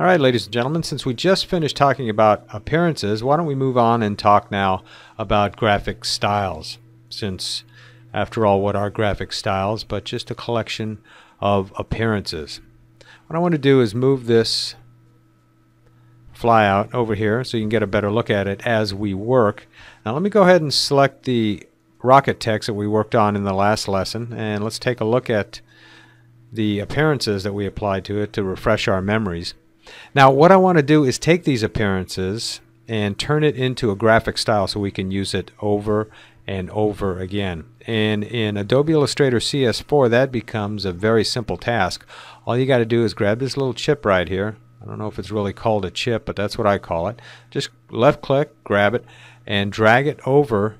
All right, ladies and gentlemen, since we just finished talking about appearances, why don't we move on and talk now about graphic styles? Since, after all, what are graphic styles but just a collection of appearances? What I want to do is move this flyout over here so you can get a better look at it as we work. Now let me go ahead and select the rocket text that we worked on in the last lesson and let's take a look at the appearances that we applied to it to refresh our memories. Now what I want to do is take these appearances and turn it into a graphic style so we can use it over and over again. And in Adobe Illustrator CS4 that becomes a very simple task. All you got to do is grab this little chip right here. I don't know if it's really called a chip, but that's what I call it. Just left click, grab it, and drag it over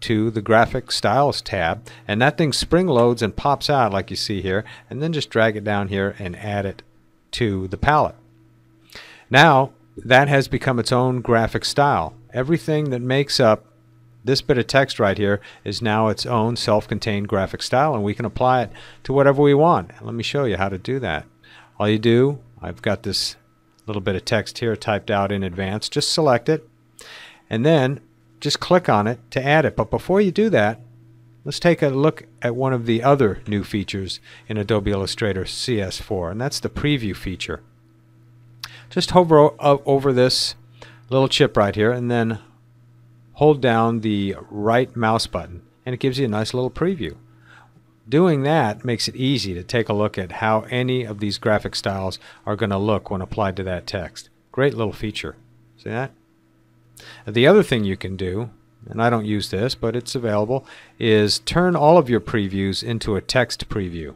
to the graphic styles tab and that thing spring loads and pops out like you see here and then just drag it down here and add it to the palette. Now that has become its own graphic style. Everything that makes up this bit of text right here is now its own self-contained graphic style and we can apply it to whatever we want. Let me show you how to do that. All you do, I've got this little bit of text here typed out in advance. Just select it and then just click on it to add it. But before you do that, let's take a look at one of the other new features in Adobe Illustrator CS4, and that's the preview feature. Just hover over this little chip right here and then hold down the right mouse button and it gives you a nice little preview. Doing that makes it easy to take a look at how any of these graphic styles are going to look when applied to that text. Great little feature. See that? The other thing you can do, and I don't use this, but it's available, is turn all of your previews into a text preview.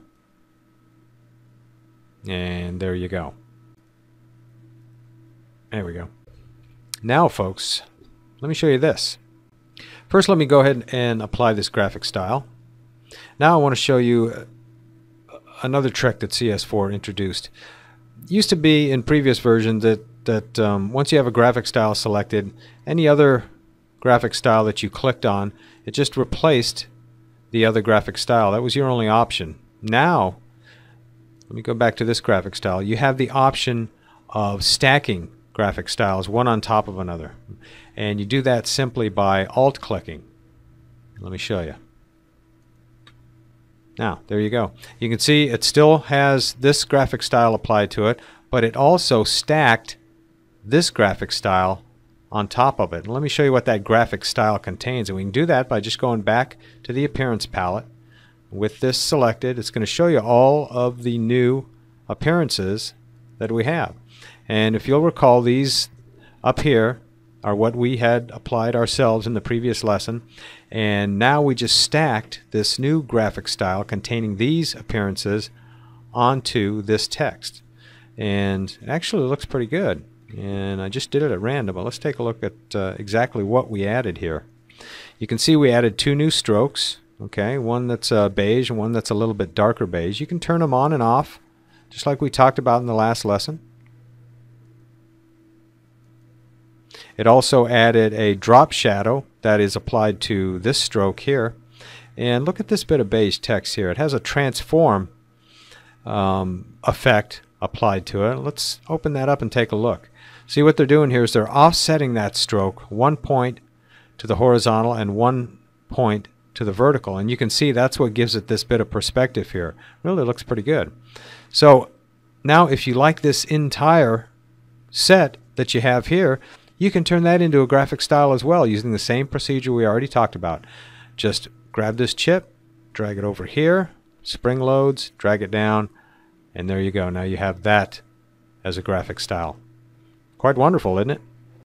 And there you go. There we go. Now, folks, let me show you this. First, let me go ahead and apply this graphic style. Now I want to show you another trick that CS4 introduced. It used to be in previous versions that that um, once you have a graphic style selected, any other graphic style that you clicked on, it just replaced the other graphic style. That was your only option. Now, let me go back to this graphic style. You have the option of stacking graphic styles one on top of another. And you do that simply by alt clicking. Let me show you. Now, there you go. You can see it still has this graphic style applied to it, but it also stacked this graphic style on top of it. And let me show you what that graphic style contains. And we can do that by just going back to the appearance palette. With this selected, it's going to show you all of the new appearances that we have. And if you'll recall, these up here are what we had applied ourselves in the previous lesson. And now we just stacked this new graphic style containing these appearances onto this text. And it actually looks pretty good. And I just did it at random but let's take a look at uh, exactly what we added here. You can see we added two new strokes okay? One that's uh, beige and one that's a little bit darker beige. You can turn them on and off just like we talked about in the last lesson it also added a drop shadow that is applied to this stroke here and look at this bit of beige text here it has a transform um, effect applied to it let's open that up and take a look See what they're doing here is they're offsetting that stroke one point to the horizontal and one point to the vertical. And you can see that's what gives it this bit of perspective here. Really looks pretty good. So now if you like this entire set that you have here, you can turn that into a graphic style as well using the same procedure we already talked about. Just grab this chip, drag it over here, spring loads, drag it down, and there you go. Now you have that as a graphic style. Quite wonderful, isn't it?